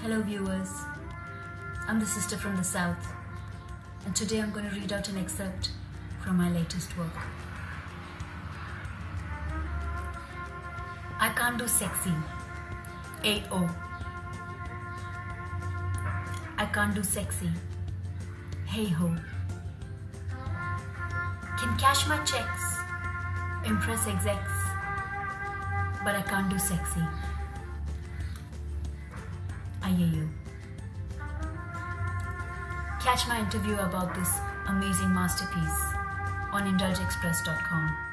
Hello, viewers. I'm the Sista from the south, and today I'm going to read out an excerpt from my latest work. I can't do sexy. A.O. I can't do sexy. Hey ho. Can cash my checks, impress execs, but I can't do sexy. IAU. Catch my interview about this amazing masterpiece on indulgexpress.com.